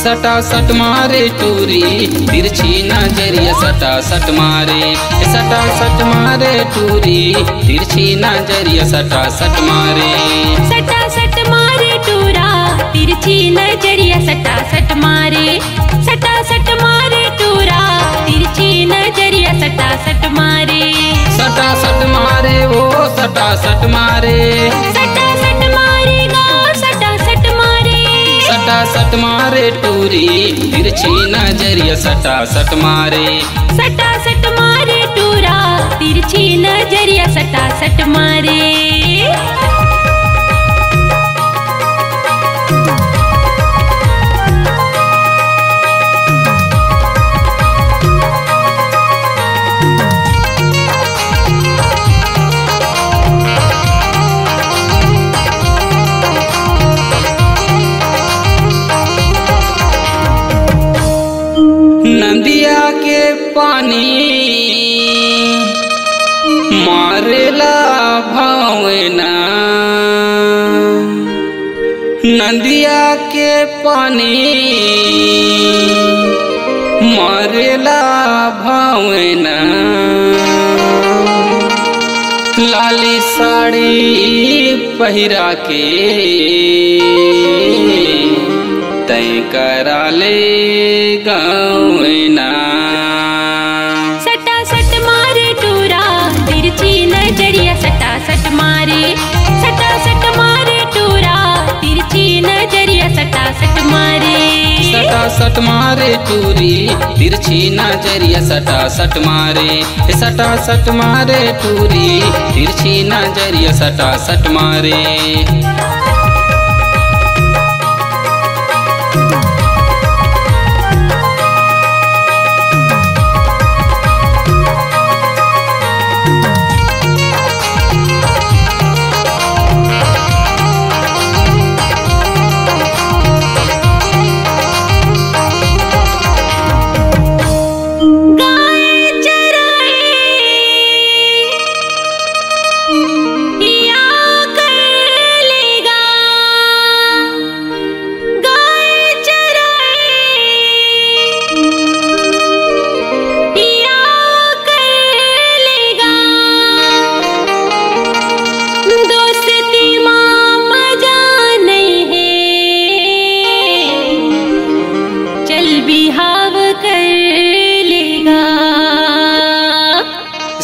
सटा सट मारे टूरी। तिरछी नज़रिया सटा सट मारे। सटा सट मारे टूरी। तिरछी नज़रिया सटा सट मारे। सटा सट मारे टूरा। तिरछी नज़रिया सटा सट मारे। सटा टूरी, तिरछी नज़रिया सटा सट मारे। सटा सट मारे टूरा, तिरछी नज़रिया सटा सट मारे। पानी मारेला भावना। नदिया के पानी मारेला भावना। लाली साड़ी पहिरा के तय करा ले गौना सटा मारे टूरी तिरछी नज़रिया सटा सट मारे। सटा सट मारे टूरी तिरछी नज़रिया सटा सट मारे।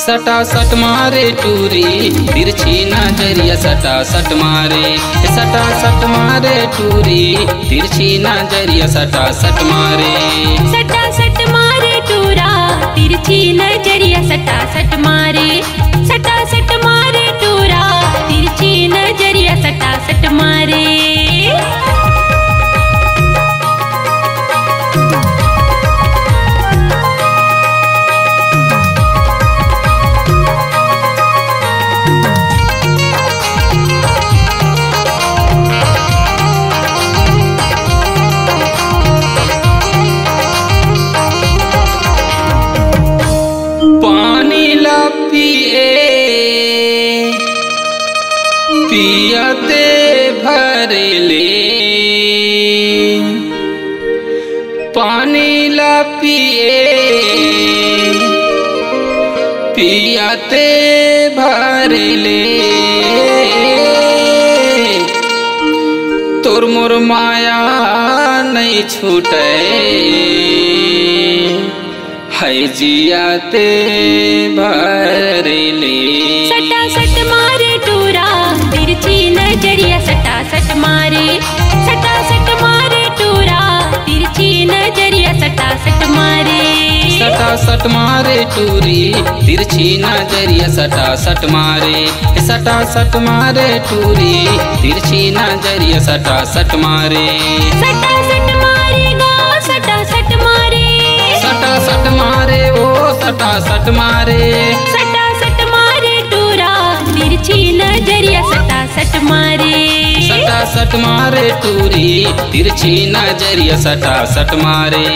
सटा सट मारे टूरी तिरछी नज़रिया सटा सट मारे। सटा सट मारे टूरी तिरछी नज़रिया सटा सट मारे। सटा सट मारे पानी ला पिए। पियते भर ले। तोर मोर माया नहीं छूटे। है जियाते भर ले। सटा सट मारे टूरा तिरछी नज़रिया सटा सट मारे। सटा मारे टूरी। तिरछी नज़रिया सटा सट मारे। सटा सट मारे टूरी। तिरछी नज़रिया सटा सट मारे। सटा सट मारे गा सटा सट मारे। सटा सट मारे ओ सटा सट मारे। सटा सट मारे टूरा तिरछी नज़रिया सटा सट मारे। सटा सट मारे टूरी। तिरछी नज़रिया सटा सट मारे।